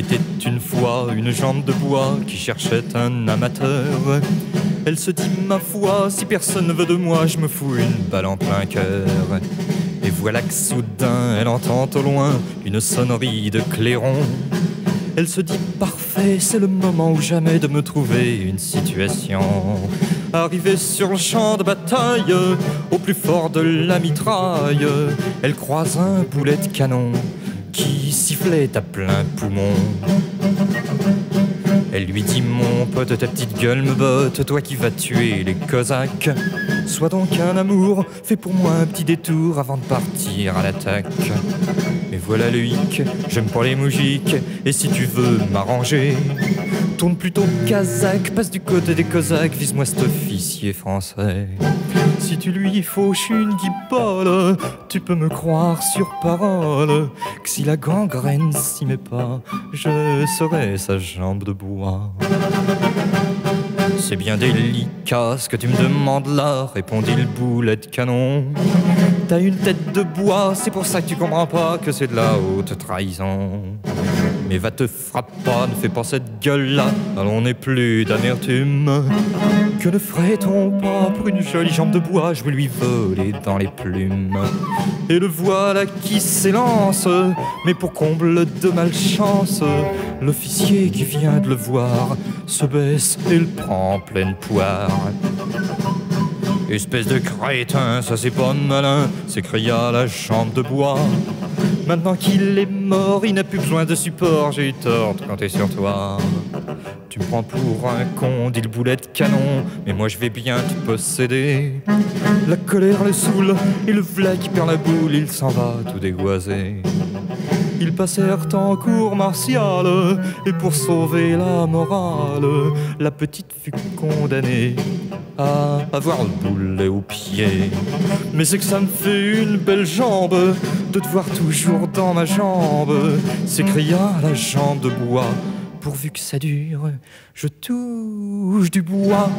était une fois une jambe de bois qui cherchait un amateur. Elle se dit, ma foi, si personne ne veut de moi, je me fous une balle en plein cœur. Et voilà que soudain, elle entend au loin une sonnerie de clairon. Elle se dit, parfait, c'est le moment ou jamais de me trouver une situation. Arrivée sur le champ de bataille, au plus fort de la mitraille, elle croise un boulet de canon plein poumon. Elle lui dit mon pote, ta petite gueule me botte, toi qui vas tuer les Cosaques. Sois donc un amour, fais pour moi un petit détour avant de partir à l'attaque. Mais voilà le hic, j'aime pas les moujiks, et si tu veux m'arranger, tourne plutôt kazakh, passe du côté des Cosaques, vise-moi cet officier français. Si tu lui fauches une guipole, tu peux me croire sur parole si la gangrène s'y met pas, je serai sa jambe de bois. C'est bien délicat ce que tu me demandes là, répondit le boulet de canon. T'as une tête de bois, c'est pour ça que tu comprends pas que c'est de la haute trahison. Mais va te frapper ne fais pas cette gueule-là, allons n'est plus d'amertume. Que ne ferait-on pas pour une jolie jambe de bois, je veux lui voler dans les plumes. Et le voilà qui s'élance, mais pour comble de malchance, l'officier qui vient de le voir se baisse et le prend en pleine poire. Espèce de crétin, ça c'est pas malin, s'écria la jambe de bois. Maintenant qu'il est mort, il n'a plus besoin de support, j'ai eu tort de compter sur toi. Tu me prends pour un con, dit le boulet de canon, mais moi je vais bien te posséder. La colère le saoule, et le v'là qui perd la boule, il s'en va tout dégoisé. Ils passèrent en cour martiale, et pour sauver la morale, la petite fut condamnée à avoir le boulet aux pieds. Mais c'est que ça me fait une belle jambe de te voir toujours dans ma jambe, s'écria la jambe de bois. Pourvu que ça dure, je touche du bois.